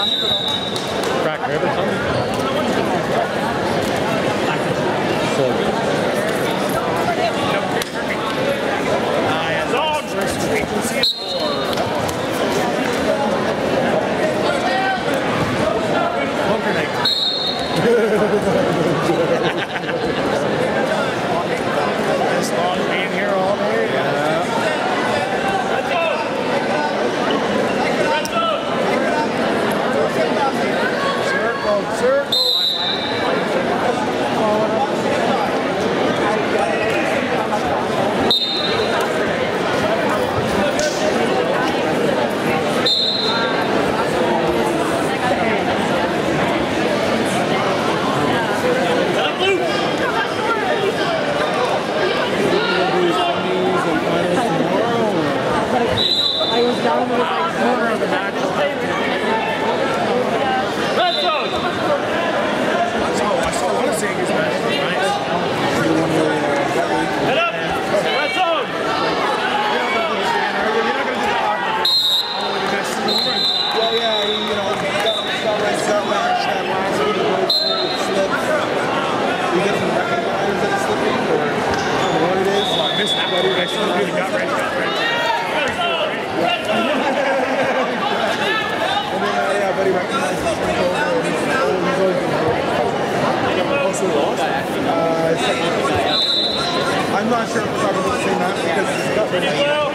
hospital. Crack River? I'm not sure if talking about the same match because it's got